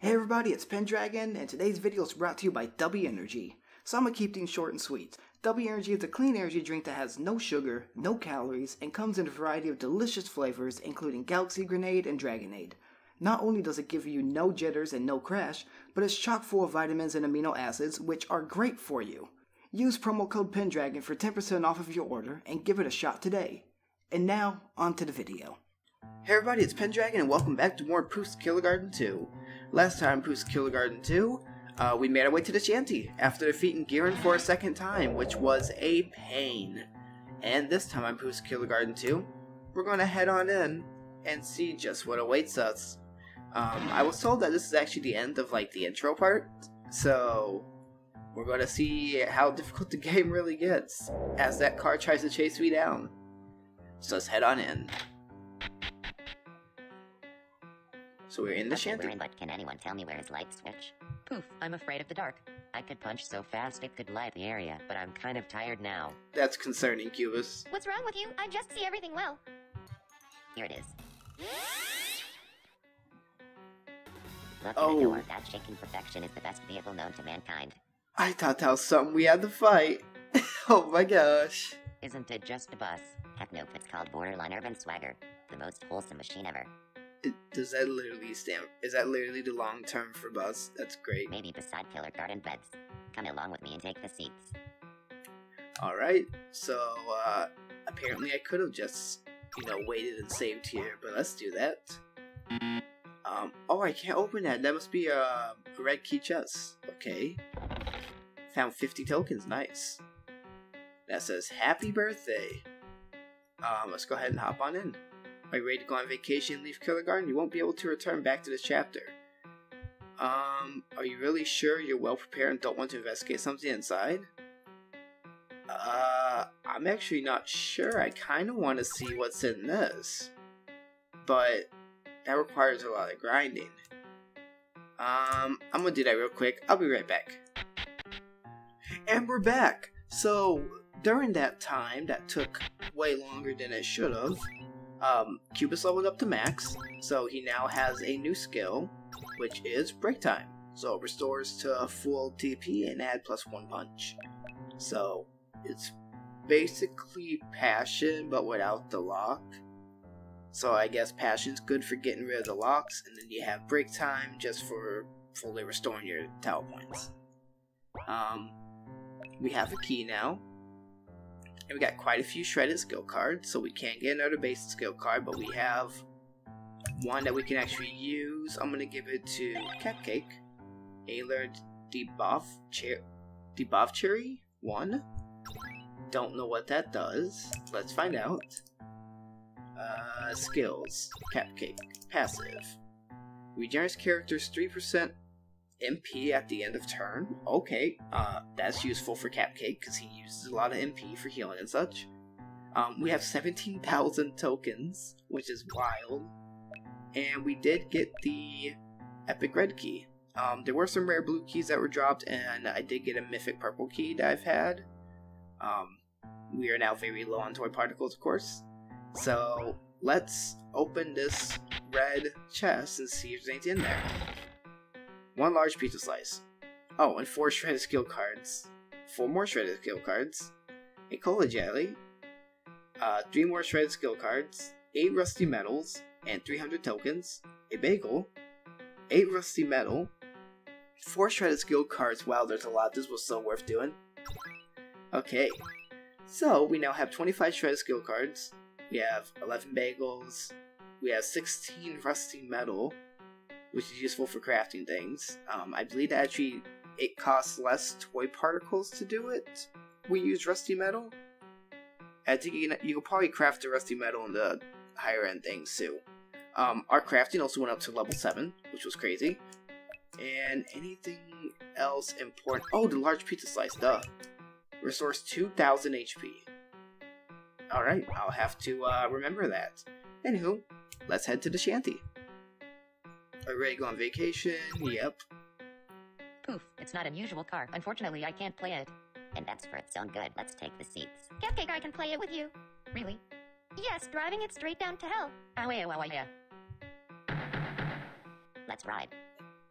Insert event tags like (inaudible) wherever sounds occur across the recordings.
Hey everybody, it's Pendragon, and today's video is brought to you by Dubby Energy. So I'm gonna keep things short and sweet. Dubby Energy is a clean energy drink that has no sugar, no calories, and comes in a variety of delicious flavors, including Galaxy Grenade and Dragonade. Not only does it give you no jitters and no crash, but it's chock full of vitamins and amino acids, which are great for you. Use promo code Pendragon for 10% off of your order and give it a shot today. And now, on to the video. Hey everybody, it's Pendragon and welcome back to more Poof's Killergarten 2. Last time, Poof's Killergarten 2, uh, we made our way to the shanty after defeating Giran for a second time, which was a pain. And this time on Poof's Killergarten 2, we're going to head on in and see just what awaits us. Um, I was told that this is actually the end of like the intro part, so we're going to see how difficult the (laughs) game really gets as that car tries to chase me down. So let's head on in. So we're in the Okay, shanty. we're in, but can anyone tell me where is light switch? Poof, I'm afraid of the dark. I could punch so fast it could light the area, but I'm kind of tired now. That's concerning, Cubus. What's wrong with you? I just see everything well. Here it is. Look Oh. at door. That shaking perfection is the best vehicle known to mankind. I thought that was something we had to fight. (laughs) oh my gosh. Isn't it just a bus? Heck nope, it's called Borderline Urban Swagger. The most wholesome machine ever. Does that literally stand? Is that literally the long term for bus? That's great. Maybe beside Killergarten beds. Come along with me and take the seats. Alright, so uh, apparently I could have just, you know, waited and saved here, but let's do that. Um, oh, I can't open that. That must be a, red key chest. Okay. Found 50 tokens. Nice. That says happy birthday. Um, let's go ahead and hop on in. Are you ready to go on vacation and leave Killergarten? You won't be able to return back to this chapter. Um, are you really sure you're well prepared and don't want to investigate something inside? Uh, I'm actually not sure. I kind of want to see what's in this. But that requires a lot of grinding. Um, I'm gonna do that real quick. I'll be right back. And we're back. So, during that time, that took way longer than it should have, um, Cubus leveled up to max, so he now has a new skill, which is break time. So it restores to full TP and add plus one punch. So it's basically passion, but without the lock. So I guess passion's good for getting rid of the locks, and then you have break time just for fully restoring your tower points. Um, we have a key now, and we got quite a few shredded skill cards, so we can't get another basic skill card, but we have one that we can actually use. I'm gonna give it to Cupquake. Ailer debuff cher- debuff cherry one. Don't know what that does. Let's find out. Uh, skills. Cupquake. Passive. Regenerates characters 3% MP at the end of turn. Okay, uh, that's useful for Cupquake because he uses a lot of MP for healing and such. Um, we have 17,000 tokens, which is wild. And we did get the Epic Red Key. Um, there were some rare blue keys that were dropped, and I did get a Mythic Purple Key that I've had. Um, we are now very low on toy particles, of course. So let's open this red chest and see if there's anything in there. One large pizza slice. Oh, and four shredded skill cards. Four more shredded skill cards. A cola jelly. Uh, three more shredded skill cards. Eight rusty metals and 300 tokens. A bagel. Eight rusty metal. Four shredded skill cards. Wow, there's a lot. This was so worth doing. Okay. So, we now have 25 shredded skill cards. We have 11 bagels. We have 16 rusty metal, which is useful for crafting things. Um, I believe that actually it costs less toy particles to do it. We use rusty metal. I think you can, you can probably craft the rusty metal in the higher end things too. Um, our crafting also went up to level 7, which was crazy. And anything else important? Oh, the large pizza slice, duh. Resource 2000 HP. Alright, I'll have to uh, remember that. Anywho, let's head to the shanty. Are you ready to go on vacation? Yep. Poof, it's not an usual car. Unfortunately, I can't play it. And that's for its own good. Let's take the seats. Cupquake, I can play it with you. Really? Yes, driving it straight down to hell. Oh, yeah, well, yeah. Let's ride.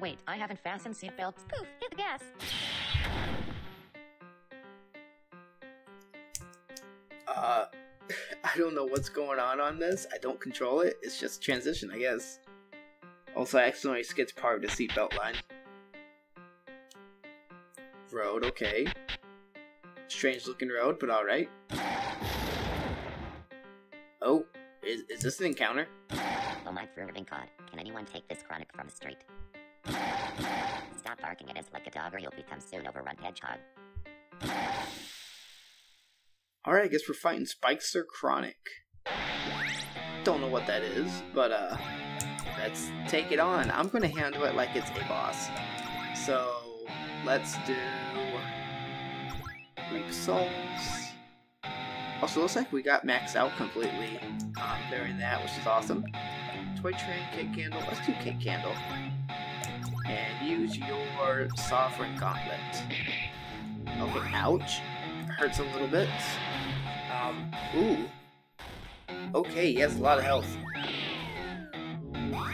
Wait, I haven't fastened seatbelts. Poof, hit the gas. Uh, (laughs) I don't know what's going on on this. I don't control it. It's just transition, I guess. Also, I accidentally skipped part of the seatbelt line. Road, okay. Strange looking road, but alright. Oh, is, is this an encounter? Oh my been caught. Can anyone take this chronic from the street? Stop barking at us like a dog or you'll become soon overrun hedgehog. Alright, I guess we're fighting Spikester Chronic. Don't know what that is, but uh, let's take it on. I'm gonna handle it like it's a boss. So, let's do Reap Souls. Also, looks like we got maxed out completely um, during that, which is awesome. Toy Train, Cake Candle. Let's do Cake Candle. And use your Sovereign Gauntlet. Okay, ouch. Hurts a little bit. Um, ooh. Okay, he has a lot of health.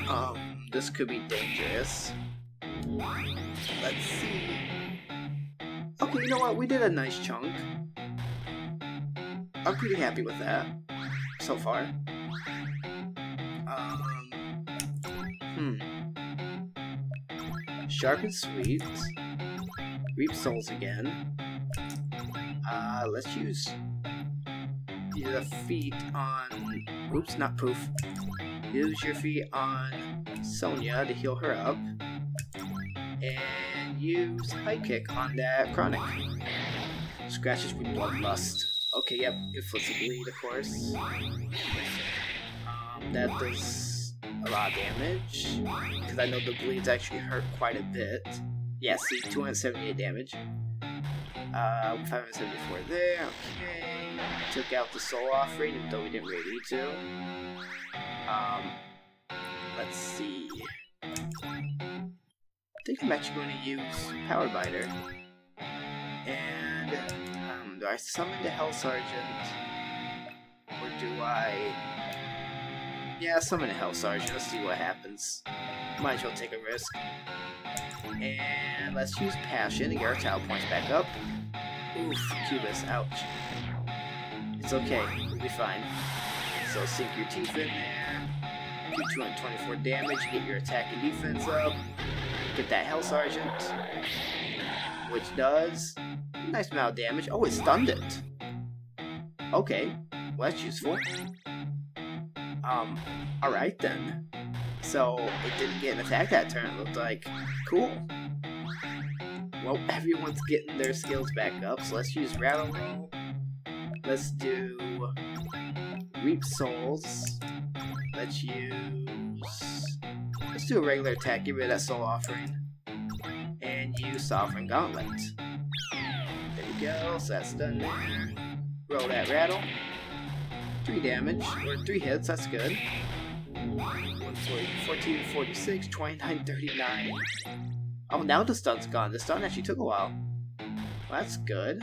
Um, this could be dangerous. Let's see. Okay, you know what? We did a nice chunk. I'm pretty happy with that so far. Um, hmm. Sharp and sweet. Reap souls again. Uh, let's use the feet on. Oops, not poof. Use your feet on Sonia to heal her up. And use high kick on that chronic. Scratches with bloodlust. Okay, yep, inflicts a bleed, of course. Um, that does a lot of damage. Because I know the bleeds actually hurt quite a bit. Yeah, see, 278 damage. Uh, 574 there, okay. Took out the soul offering, even though we didn't really need to. Um, let's see. I think I'm actually going to use Power Biter. And, um, do I summon the Hell Sergeant? Or do I... Yeah, summon the Hell Sergeant, let's see what happens. Might as well take a risk. And let's use Passion to get our Tau points back up. Oof, Cubus, ouch. It's okay, we'll be fine. So sink your teeth in there. Do 224 damage, get your attack and defense up. Get that Hell Sergeant. Which does a nice amount of damage. Oh, it stunned it. Okay, well that's useful. Um, alright then. So, it didn't get an attack that turn, it looked like. Cool. Well, everyone's getting their skills back up, so let's use Rattle Roll. Let's do Reap Souls. Let's use... Let's do a regular attack, rid of that Soul Offering. And use Sovereign Gauntlet. There we go, so that's done there. Roll that Rattle. 3 damage, or 3 hits, that's good. 14, 46, 29, 39. Oh, now the stun's gone. The stun actually took a while. Well, that's good.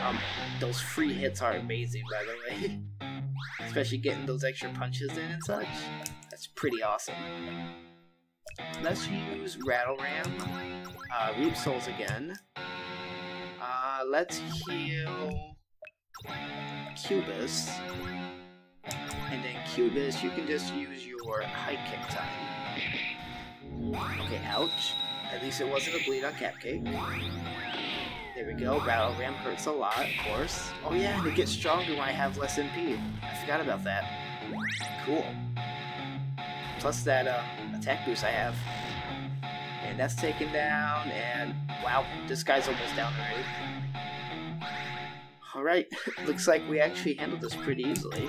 Um, those free hits are amazing, by the way. (laughs) Especially getting those extra punches in and such. That's pretty awesome. Let's use Rattle Ram. Uh, Reap Souls again. Uh, let's heal Cubus. And then Cubus, you can just use your high kick time. Okay, ouch. At least it wasn't a bleed on Cupquake. There we go. Rattle Ram hurts a lot, of course. Oh yeah, and it gets stronger when I have less MP. I forgot about that. Cool. Plus that uh, attack boost I have. And that's taken down, and wow, this guy's almost down already. Alright, (laughs) looks like we actually handled this pretty easily.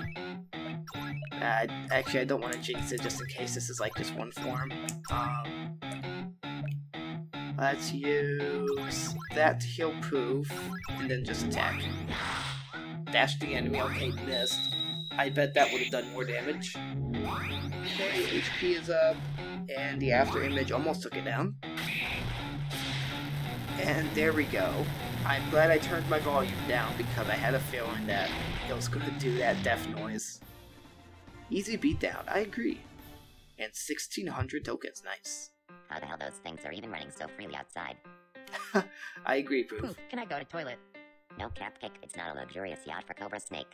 Uh, actually, I don't want to jinx it just in case this is like just one form. Um, let's use that to heal Poof, and then just attack. Dash the enemy, okay, missed. I bet that would have done more damage. Okay, HP is up, and the after image almost took it down. And there we go. I'm glad I turned my volume down because I had a feeling that it was to do that death noise. Easy beatdown, I agree. And 1600 tokens, nice. How the hell those things are even running so freely outside? (laughs) I agree, Poof. Poof, can I go to toilet? No, Cupquake, it's not a luxurious yacht for Cobra Snake.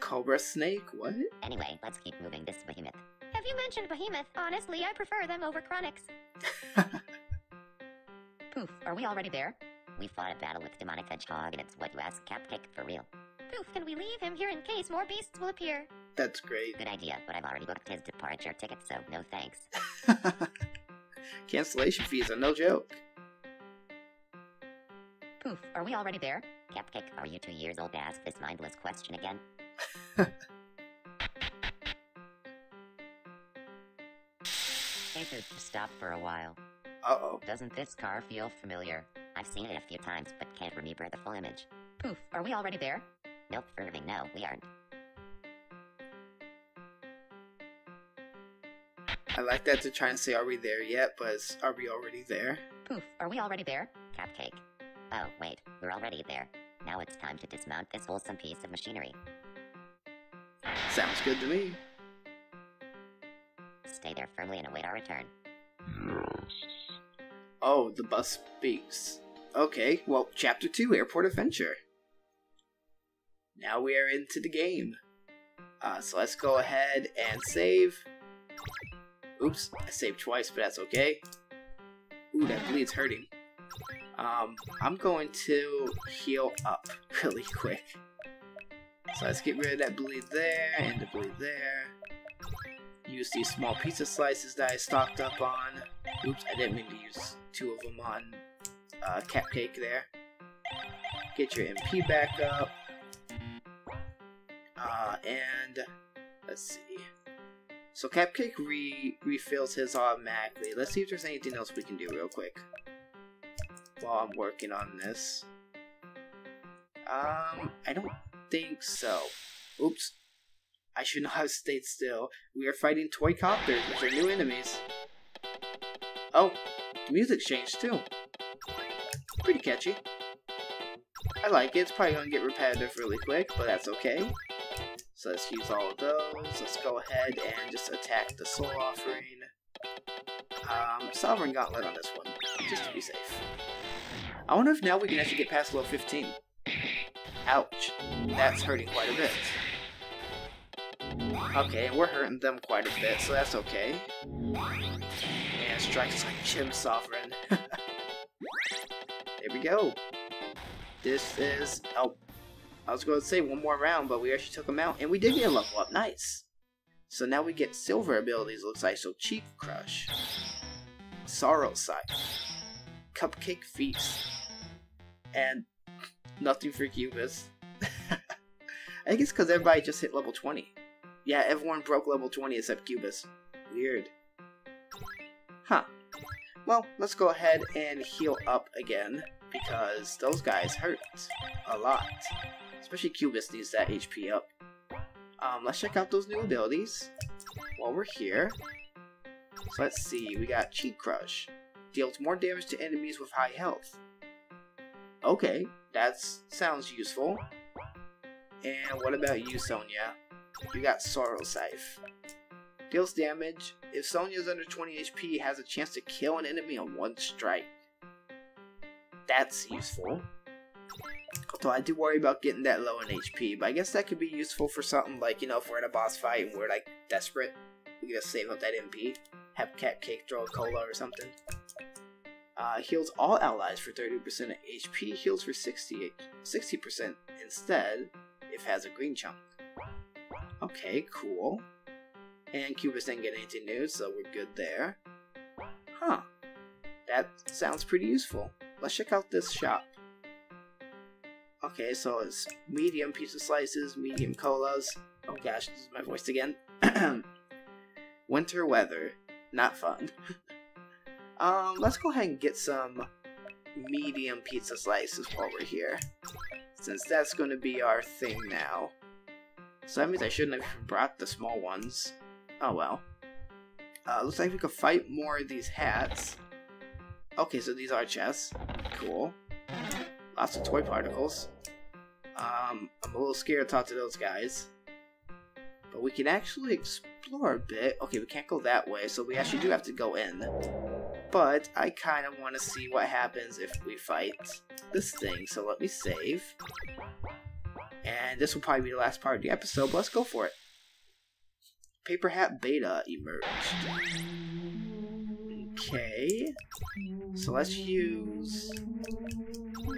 Cobra Snake? What? Anyway, let's keep moving this behemoth. Have you mentioned Behemoth? Honestly, I prefer them over Chronics. (laughs) Poof, are we already there? We fought a battle with Demonic Hedgehog, and it's what you ask Cupquake for real. Poof, can we leave him here in case more beasts will appear? That's great. Good idea, but I've already booked his departure ticket, so no thanks. (laughs) Cancellation fees are no joke. Poof, are we already there? Cupquake, are you two years old to ask this mindless question again? Hey, dude, stop for a while. Uh oh. Doesn't this car feel familiar? I've seen it a few times, but can't remember the full image. Poof, are we already there? Nope, Irving, no, we aren't. I like that to try and say, are we there yet? But are we already there? Poof, are we already there? Cupquake. Oh, wait, we're already there. Now it's time to dismount this wholesome piece of machinery. Sounds good to me. Stay there firmly and await our return. Oh, the bus speaks. Okay, well, Chapter 2 Airport Adventure. Now we are into the game. Uh, so let's go ahead and save. Oops, I saved twice, but that's okay. Ooh, that bleed's hurting. Um, I'm going to heal up (laughs) really quick. So let's get rid of that bleed there and the bleed there. Use these small pizza slices that I stocked up on. Oops, I didn't mean to use two of them on uh, Cupquake there. Get your MP back up. Uh, and let's see. So Cupquake re refills his automatically. Let's see if there's anything else we can do real quick while I'm working on this. Um, I don't think so. Oops. I should (laughs) not have stayed still. We are fighting toy copters, which are new enemies. Oh, the music's changed too. Pretty catchy. I like it. It's probably gonna get repetitive really quick, but that's okay. So let's use all of those. Let's go ahead and just attack the soul offering. Um, Sovereign Gauntlet on this one, just to be safe. I wonder if now we can actually get past level 15. Ouch. That's hurting quite a bit. Okay, we're hurting them quite a bit, so that's okay. And strikes like Jim Sovereign. (laughs) there we go. This is... Oh, I was going to say one more round, but we actually took him out, and we did get a level up. Nice. So now we get silver abilities, looks like. So Cheek Crush, Sorrow Scythe, Cupcake Feast, and nothing for Cubus. (laughs) I it's because everybody just hit level 20. Yeah, everyone broke level 20 except Cubus. Weird. Huh. Well, let's go ahead and heal up again, because those guys hurt a lot. Especially Cubus needs that HP up. Um, let's check out those new abilities while we're here. So let's see, we got Cheek Crush. Deals more damage to enemies with high health. Okay, that sounds useful. And what about you, Sonia? You got Sorrow Scythe. Deals damage. If Sonia's under 20 HP, has a chance to kill an enemy on one strike. That's useful. Although I do worry about getting that low in HP, but I guess that could be useful for something like, you know, if we're in a boss fight and we're like desperate, we can just save up that MP. Have Cupquake throw a cola or something. Uh, heals all allies for 30% of HP, heals for 60, 60% instead if has a green chunk. Okay, cool. And Cubus didn't get anything new, so we're good there. Huh. That sounds pretty useful. Let's check out this shop. Okay, so it's medium pizza slices, medium colas. Oh gosh, this is my voice again. (clears throat) Winter weather. Not fun. (laughs) um, let's go ahead and get some medium pizza slices while we're here. Since that's going to be our thing now. So that means I shouldn't have brought the small ones. Oh well. Uh, looks like we could fight more of these hats. Okay, so these are chests. Cool. Lots of toy particles. Um, I'm a little scared to talk to those guys. But we can actually explore a bit. Okay, we can't go that way, so we actually do have to go in. But I kind of want to see what happens if we fight this thing. So let me save. And this will probably be the last part of the episode, but let's go for it. Paper Hat Beta emerged. Okay. So let's use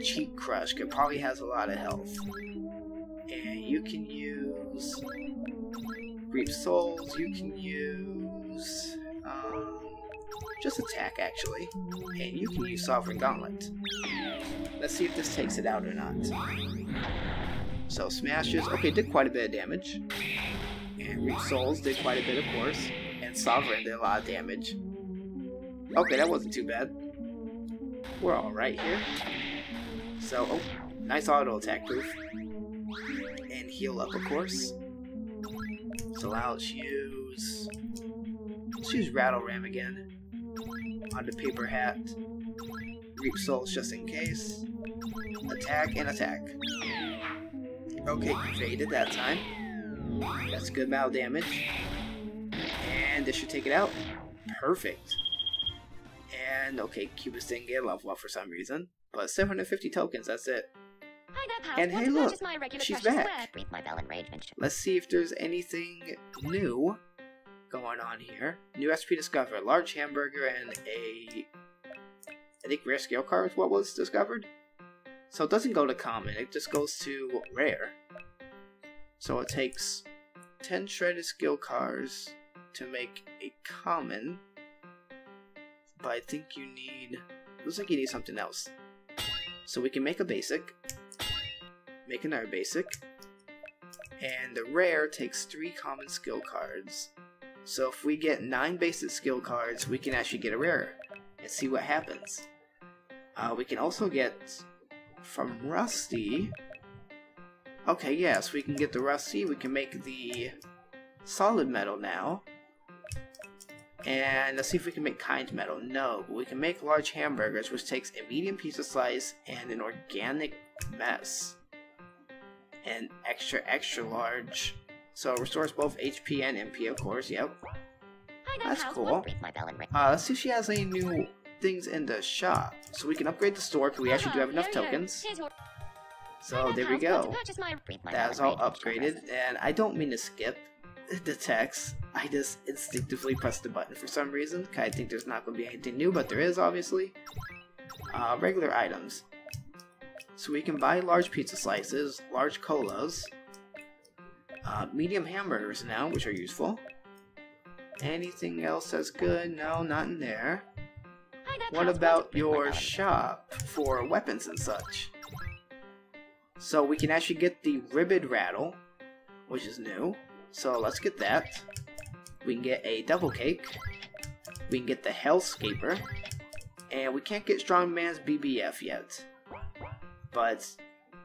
Cheek Crush, it probably has a lot of health. And you can use Reap Souls, you can use um, just attack actually. And you can use Sovereign Gauntlet. Let's see if this takes it out or not. So smashes, okay, did quite a bit of damage. And Reap Souls did quite a bit, of course. And Sovereign did a lot of damage. Okay, that wasn't too bad. We're alright here. So, oh, nice auto attack proof. And heal up, of course. So now let's use... Let's use Rattle Ram again. On the Paper Hat. Reap Souls just in case. Attack and attack. Okay, evaded that time. That's good amount of damage. And this should take it out. Perfect. And okay, Cubus didn't get level up for some reason. But 750 tokens, that's it. Hi. And hey, look, purchase my regular she's back. square? Breathe my bell and rage and Let's see if there's anything new going on here. New recipe discovered. Large hamburger and a... I think rare skill card is what was discovered. So it doesn't go to common, it just goes to rare. So it takes 10 shredded skill cards to make a common. But I think you need... Looks like you need something else. So we can make a basic. Make another basic. And the rare takes three common skill cards. So if we get nine basic skill cards, we can actually get a rare and see what happens. Uh, we can also get from Rusty. Okay, yes, we can get the Rusty. We can make the solid metal now. And let's see if we can make kind metal. No, but we can make large hamburgers, which takes a medium pizza slice and an organic mess. And extra, extra large. So it restores both HP and MP, of course, yep. That's cool. Breathe my bell and rage. Uh, let's see if she has any new things in the shop. So we can upgrade the store, because we actually do have enough tokens. So there we go. to purchase my Breathe my bell That's all rage and short rest. upgraded, and I don't mean to skip the text. I just instinctively pressed the button for some reason. I think there's not going to be anything new, but there is obviously. Uh, regular items. So we can buy large pizza slices, large colas, uh, medium hamburgers now, which are useful. Anything else that's good? No, not in there. What about your shop for weapons and such? So we can actually get the ribbed rattle, which is new. So let's get that. We can get a double cake. We can get the Hellscaper. And we can't get Strongman's BBF yet. But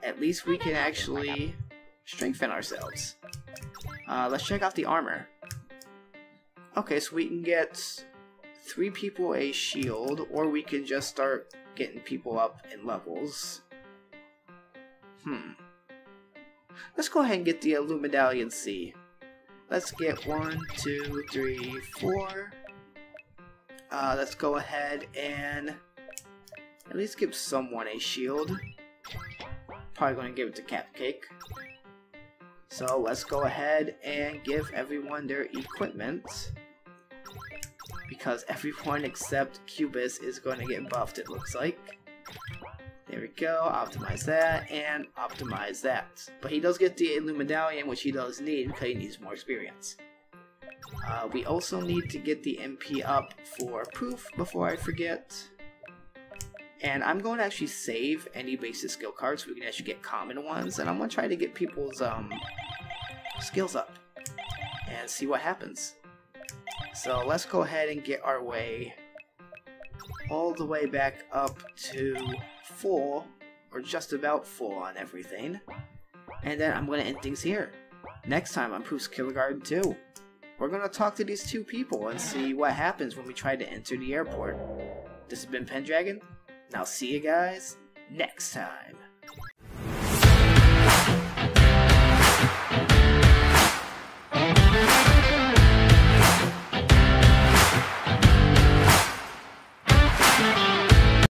at least we can actually strengthen ourselves. Uh, let's check out the armor. Okay, so we can get three people a shield, or we can just start getting people up in levels. Hmm. Let's go ahead and get the Illumedallion C. Let's get one, two, three, four. Uh, let's go ahead and at least give someone a shield. Probably going to give it to Cupquake. So let's go ahead and give everyone their equipment because everyone except Cubus is going to get buffed, it looks like. There we go, optimize that, and optimize that. But he does get the Illumedallion, which he does need because he needs more experience. Uh, we also need to get the MP up for Poof before I forget. And I'm going to actually save any basic skill cards so we can actually get common ones, and I'm going to try to get people's um, skills up and see what happens. So let's go ahead and get our way all the way back up to full, or just about full on everything. And then I'm going to end things here. Next time on Poof's Killergarten 2, we're going to talk to these two people and see what happens when we try to enter the airport. This has been Pendragon, and I'll see you guys next time.